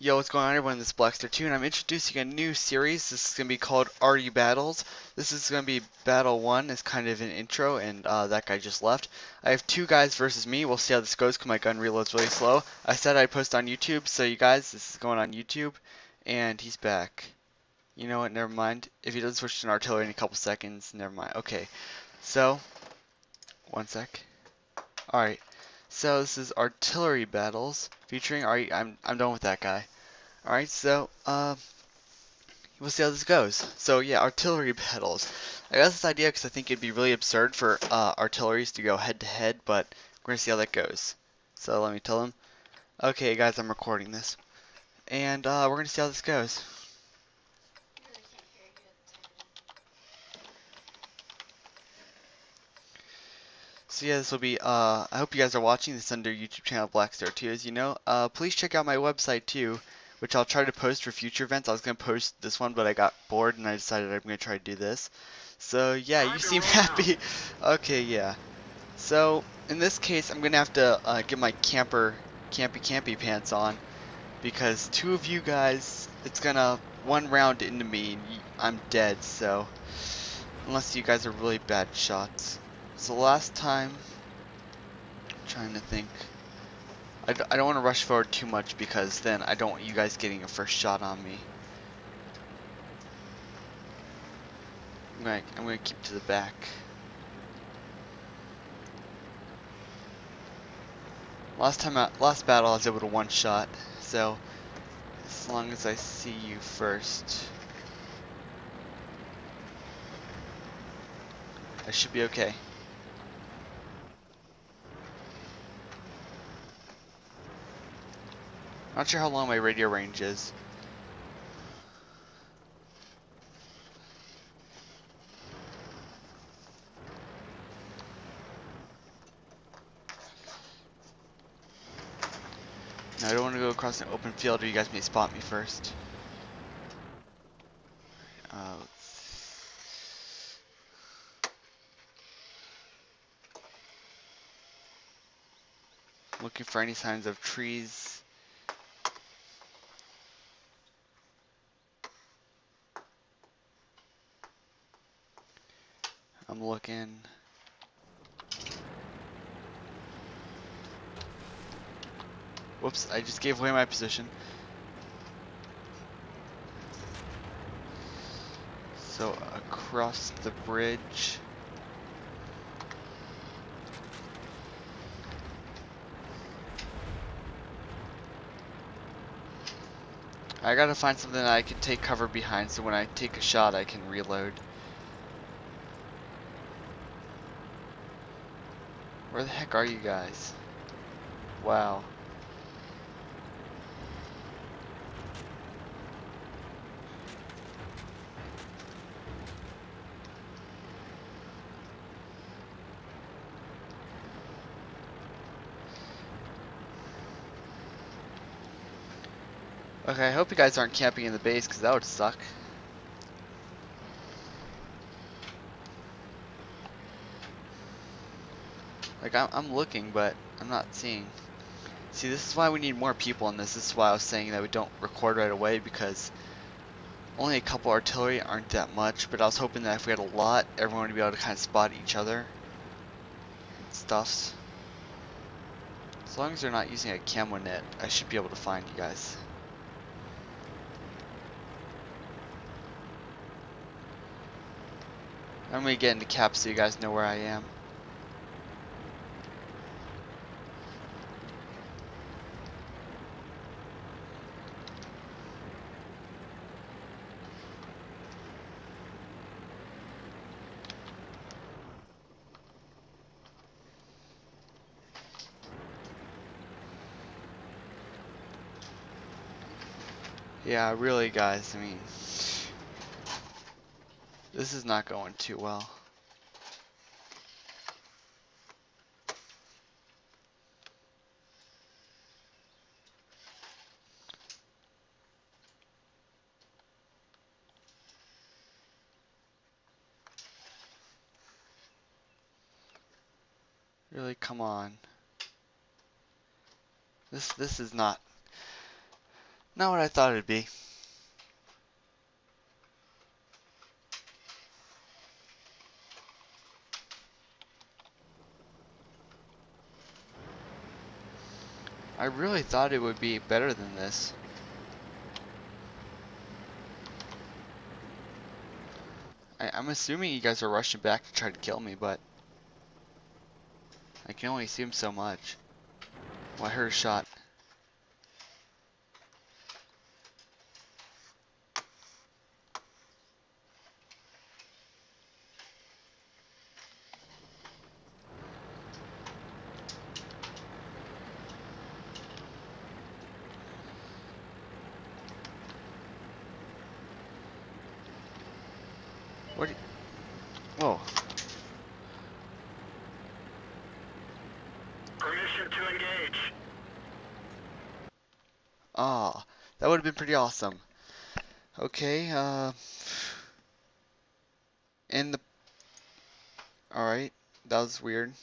Yo, what's going on everyone? This is Blackstarre2 and I'm introducing a new series. This is going to be called Arty Battles. This is going to be Battle 1 It's kind of an intro and uh, that guy just left. I have two guys versus me. We'll see how this goes because my gun reloads really slow. I said I'd post on YouTube, so you guys, this is going on YouTube. And he's back. You know what, never mind. If he doesn't switch to an artillery in a couple seconds, never mind. Okay, so, one sec. Alright. So this is artillery battles featuring. Alright, I'm I'm done with that guy. Alright, so uh, we'll see how this goes. So yeah, artillery battles. I got this idea because I think it'd be really absurd for uh, artilleries to go head to head, but we're gonna see how that goes. So let me tell them. Okay, guys, I'm recording this, and uh, we're gonna see how this goes. So yeah, this will be, uh, I hope you guys are watching this under YouTube channel Blackstarre2, as you know. Uh, please check out my website too, which I'll try to post for future events. I was going to post this one, but I got bored and I decided I'm going to try to do this. So yeah, you seem happy. okay, yeah. So, in this case, I'm going to have to uh, get my camper, campy campy pants on, because two of you guys, it's going to, one round into me, and I'm dead, so, unless you guys are really bad shots. So last time, I'm trying to think. I d I don't want to rush forward too much because then I don't want you guys getting a first shot on me. I'm going I'm to keep to the back. Last time, I, last battle, I was able to one shot. So, as long as I see you first, I should be okay. Not sure how long my radio range is. Now, I don't want to go across an open field or you guys may spot me first. Uh, looking for any signs of trees I'm looking. Whoops, I just gave away my position. So across the bridge. I gotta find something I can take cover behind so when I take a shot I can reload. Where the heck are you guys? Wow. Okay, I hope you guys aren't camping in the base because that would suck. Like, I'm, I'm looking, but I'm not seeing. See, this is why we need more people in this. This is why I was saying that we don't record right away, because only a couple artillery aren't that much, but I was hoping that if we had a lot, everyone would be able to kind of spot each other. Stuffs. As long as they're not using a camo net, I should be able to find you guys. I'm gonna get into cap so you guys know where I am. Yeah, really guys, I mean, this is not going too well. Really, come on. This this is not Not what I thought it'd be. I really thought it would be better than this. I, I'm assuming you guys are rushing back to try to kill me, but I can only assume so much. Well, I heard a shot. What? Whoa. Permission to engage. Ah, that would have been pretty awesome. Okay, uh. And the. Alright, that was weird.